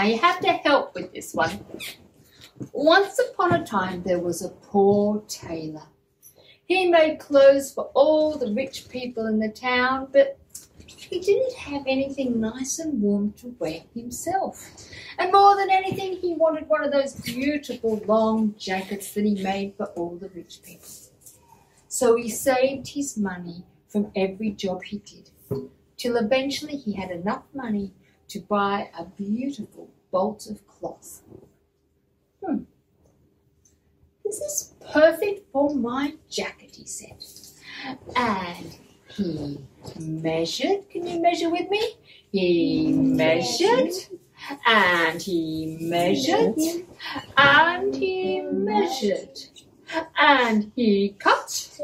Now you have to help with this one. Once upon a time, there was a poor tailor. He made clothes for all the rich people in the town, but he didn't have anything nice and warm to wear himself. And more than anything, he wanted one of those beautiful long jackets that he made for all the rich people. So he saved his money from every job he did, till eventually he had enough money to buy a beautiful bolt of cloth. Hmm. This is perfect for my jacket, he said. And he measured. Can you measure with me? He measured. And he measured. And he measured. And he cut.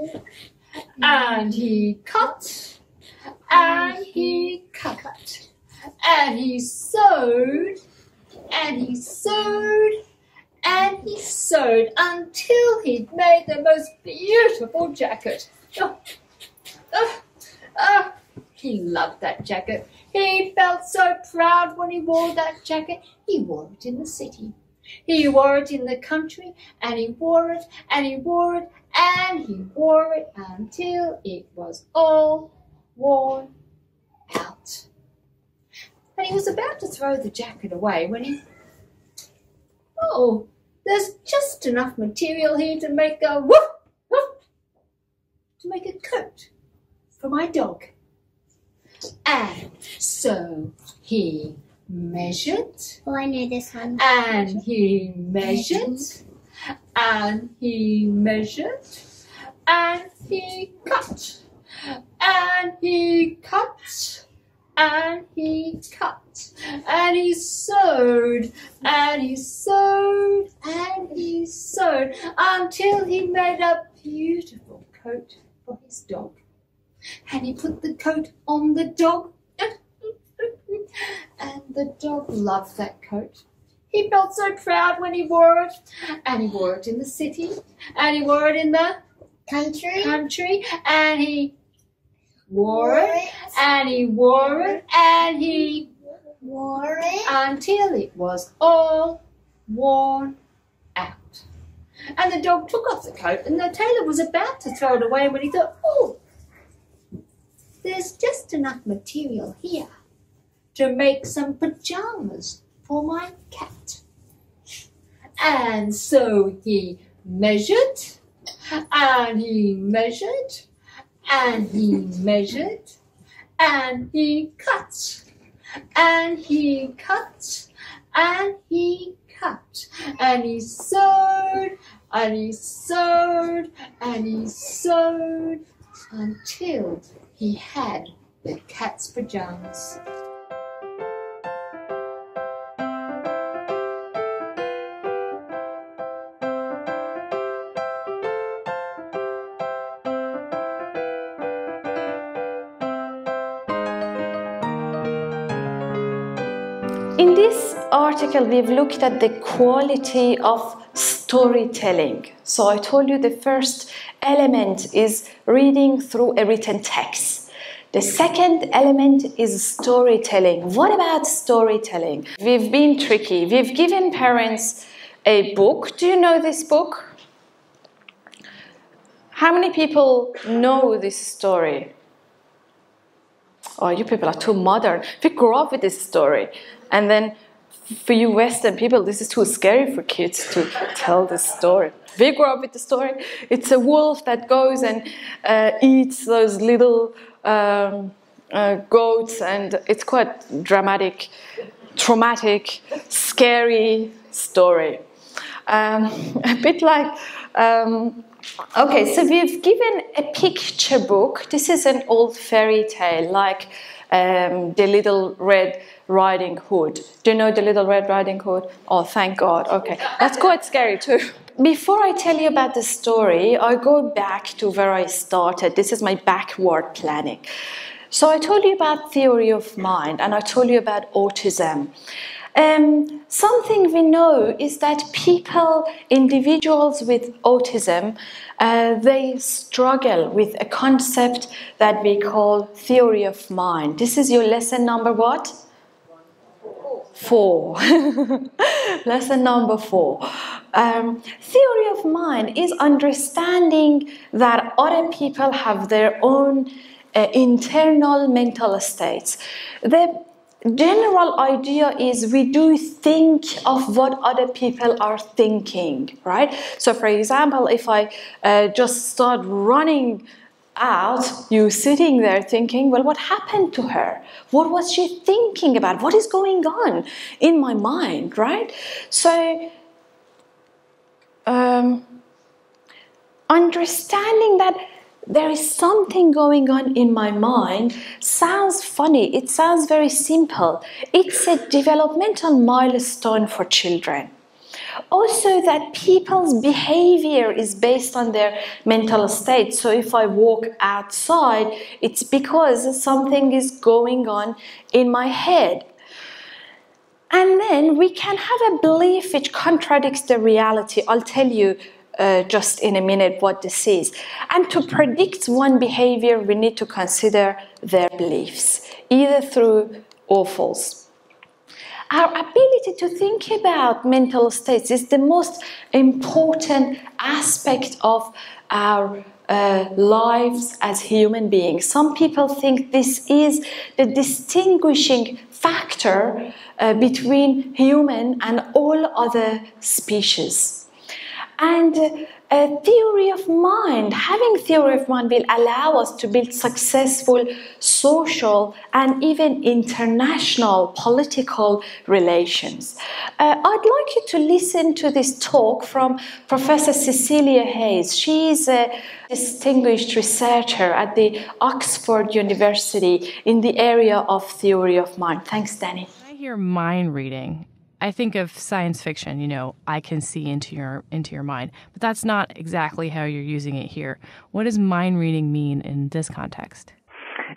And he cut. And he cut. And he sewed. And he sewed. And he sewed until he'd made the most beautiful jacket. Oh, oh, oh. He loved that jacket. He felt so proud when he wore that jacket. He wore it in the city. He wore it in the country, and he wore it, and he wore it, and he wore it until it was all worn out. And he was about to throw the jacket away when he. Oh, there's just enough material here to make a woof, woof, to make a coat for my dog. And so he measured Oh, I know this one. and he measured and he measured and he cut and he cut and he cut and he sewed and he sewed and he sewed until he made a beautiful coat for his dog. And he put the coat on the dog. And the dog loved that coat. He felt so proud when he wore it, and he wore it in the city, and he wore it in the Country. country, and he wore it, and he wore it, and he Wore it. until it was all worn out. And the dog took off the coat, and the tailor was about to throw it away when he thought, oh, there's just enough material here to make some pajamas for my cat. And so he measured, and he measured, and he measured, and he cut, and he cut, and he cut, and he sewed, and he sewed, and he sewed until he had the cat's pajamas. In this article, we've looked at the quality of storytelling. So I told you the first element is reading through a written text. The second element is storytelling. What about storytelling? We've been tricky. We've given parents a book. Do you know this book? How many people know this story? Oh, you people are too modern. We grew up with this story. And then for you Western people, this is too scary for kids to tell this story. We grew up with the story. It's a wolf that goes and uh, eats those little um, uh, goats, and it's quite dramatic, traumatic, scary story. Um, a bit like. Um, Okay, so we've given a picture book. This is an old fairy tale, like um, the Little Red Riding Hood. Do you know the Little Red Riding Hood? Oh, thank God. Okay, that's quite scary too. Before I tell you about the story, I go back to where I started. This is my backward planning. So I told you about theory of mind, and I told you about autism. Um, something we know is that people, individuals with autism, uh, they struggle with a concept that we call theory of mind. This is your lesson number what? Four. lesson number four. Um, theory of mind is understanding that other people have their own uh, internal mental states. The general idea is we do think of what other people are thinking, right? So, for example, if I uh, just start running out, you sitting there thinking, well, what happened to her? What was she thinking about? What is going on in my mind, right? So, um, understanding that there is something going on in my mind. Sounds funny. It sounds very simple. It's a developmental milestone for children. Also that people's behavior is based on their mental state. So if i walk outside it's because something is going on in my head. And then we can have a belief which contradicts the reality. I'll tell you uh, just in a minute what this is. And to predict one behavior, we need to consider their beliefs, either through or false. Our ability to think about mental states is the most important aspect of our uh, lives as human beings. Some people think this is the distinguishing factor uh, between human and all other species. And a theory of mind, having theory of mind will allow us to build successful social and even international political relations. Uh, I'd like you to listen to this talk from Professor Cecilia Heyes. She is a distinguished researcher at the Oxford University in the area of theory of mind. Thanks, Danny. I hear mind reading I think of science fiction, you know, I can see into your into your mind, but that's not exactly how you're using it here. What does mind reading mean in this context?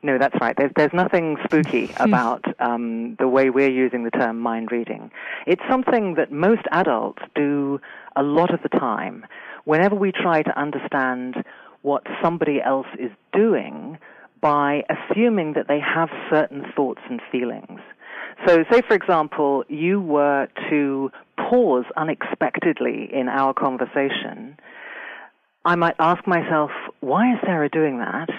No, that's right. There's there's nothing spooky hmm. about um, the way we're using the term mind reading. It's something that most adults do a lot of the time. Whenever we try to understand what somebody else is doing by assuming that they have certain thoughts and feelings. So, say for example, you were to pause unexpectedly in our conversation, I might ask myself, why is Sarah doing that?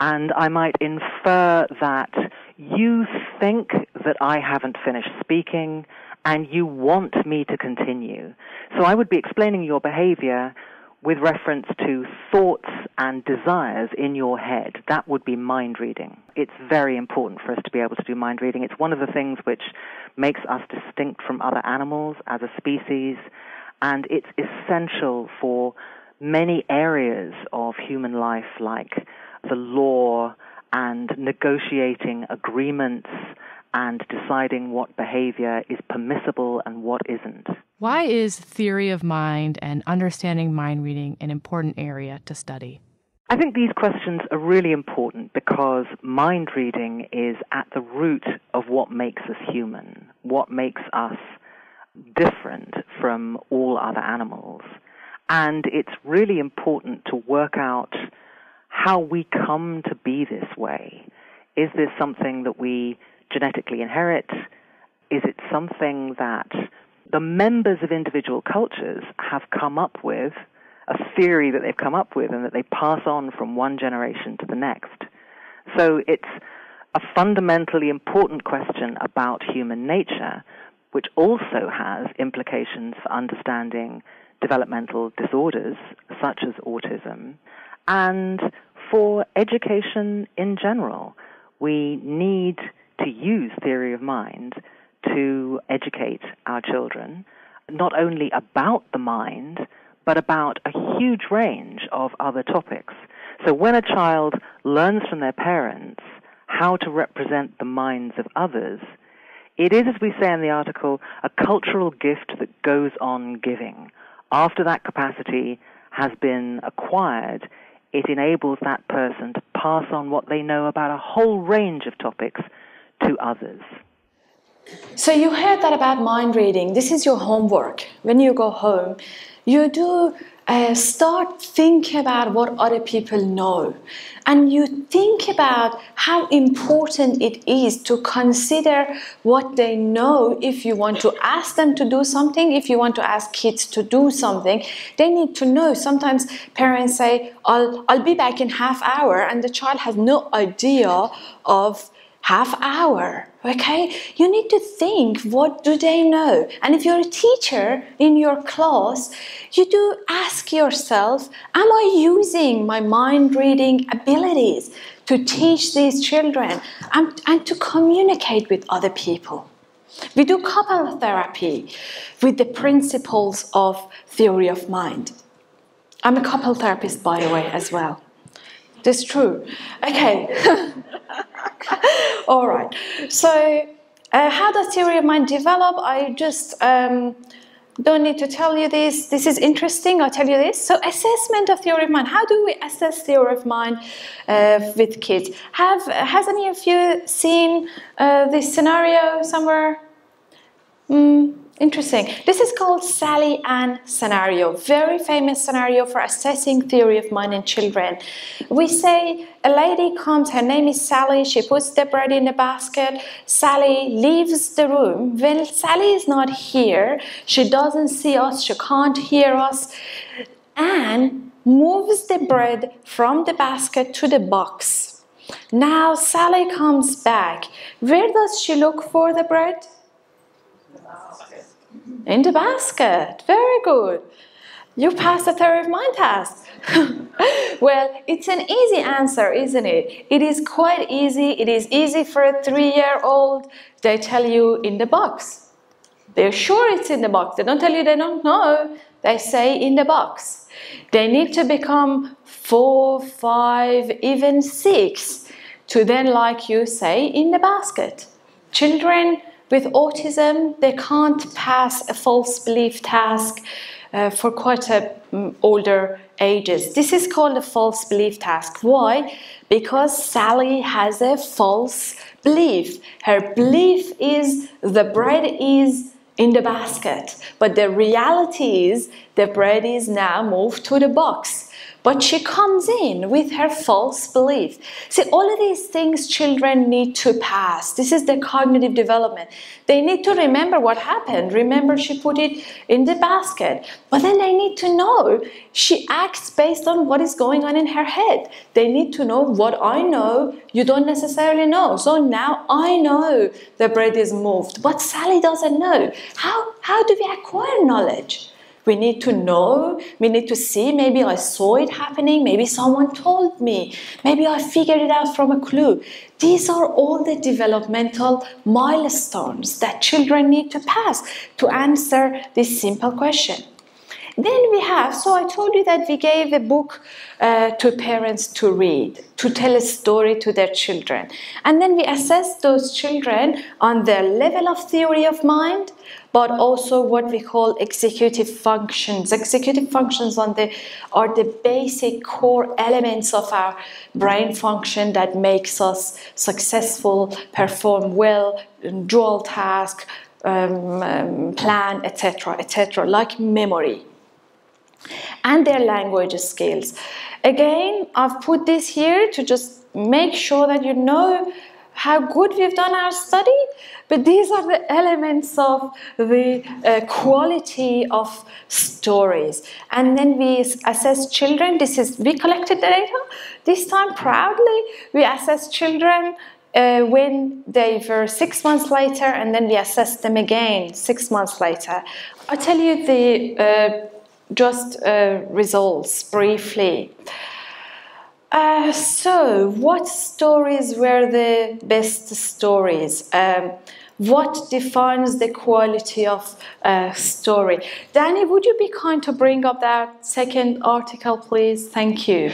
And I might infer that you think that I haven't finished speaking and you want me to continue. So I would be explaining your behavior with reference to thoughts and desires in your head. That would be mind reading. It's very important for us to be able to do mind reading. It's one of the things which makes us distinct from other animals as a species, and it's essential for many areas of human life like the law and negotiating agreements and deciding what behavior is permissible and what isn't. Why is theory of mind and understanding mind reading an important area to study? I think these questions are really important because mind reading is at the root of what makes us human, what makes us different from all other animals. And it's really important to work out how we come to be this way. Is this something that we genetically inherit? Is it something that the members of individual cultures have come up with, a theory that they've come up with, and that they pass on from one generation to the next? So it's a fundamentally important question about human nature, which also has implications for understanding developmental disorders such as autism and for education in general. We need to use theory of mind to educate our children, not only about the mind, but about a huge range of other topics. So when a child learns from their parents how to represent the minds of others, it is, as we say in the article, a cultural gift that goes on giving. After that capacity has been acquired, it enables that person to pass on what they know about a whole range of topics to others. So you heard that about mind reading. This is your homework. When you go home, you do uh, start thinking about what other people know and you think about how important it is to consider what they know if you want to ask them to do something if you want to ask kids to do something they need to know sometimes parents say i'll, I'll be back in half hour and the child has no idea of half hour okay? You need to think what do they know? And if you're a teacher in your class you do ask yourself am i using my mind reading abilities to teach these children and, and to communicate with other people? We do couple therapy with the principles of theory of mind. I'm a couple therapist by the way as well. That's true. Okay. All right. So, uh, how does theory of mind develop? I just um, don't need to tell you this. This is interesting. I'll tell you this. So, assessment of theory of mind. How do we assess theory of mind uh, with kids? Have has any of you seen uh, this scenario somewhere? Mm, Interesting. This is called Sally Anne scenario. Very famous scenario for assessing theory of mind in children. We say a lady comes, her name is Sally, she puts the bread in the basket. Sally leaves the room. When Sally is not here, she doesn't see us, she can't hear us. and moves the bread from the basket to the box. Now Sally comes back. Where does she look for the bread? In the basket. Very good. You passed the theory of mind test. well, it's an easy answer, isn't it? It is quite easy. It is easy for a three year old. They tell you in the box. They're sure it's in the box. They don't tell you they don't know. They say in the box. They need to become four, five, even six to then, like you say, in the basket. Children with autism, they can't pass a false belief task uh, for quite a um, older ages. This is called a false belief task. Why? Because Sally has a false belief. Her belief is the bread is in the basket, but the reality is the bread is now moved to the box. But she comes in with her false belief. See, all of these things children need to pass. This is the cognitive development. They need to remember what happened. Remember, she put it in the basket. But then they need to know she acts based on what is going on in her head. They need to know what I know, you don't necessarily know. So now I know the bread is moved, but Sally doesn't know. How, how do we acquire knowledge? We need to know, we need to see, maybe I saw it happening, maybe someone told me, maybe I figured it out from a clue. These are all the developmental milestones that children need to pass to answer this simple question. Then we have, so I told you that we gave a book uh, to parents to read, to tell a story to their children. And then we assess those children on their level of theory of mind, but also what we call executive functions. Executive functions on the, are the basic core elements of our brain function that makes us successful, perform well, dual task, um, um, plan, etc., etc., like memory and their language skills. Again, I've put this here to just make sure that you know how good we've done our study, but these are the elements of the uh, quality of stories. And then we assess children. This is, we collected the data. This time, proudly, we assess children uh, when they were six months later, and then we assess them again six months later. I'll tell you the uh, just uh, results briefly. Uh, so, what stories were the best stories? Um, what defines the quality of a story? Danny, would you be kind to bring up that second article, please? Thank you.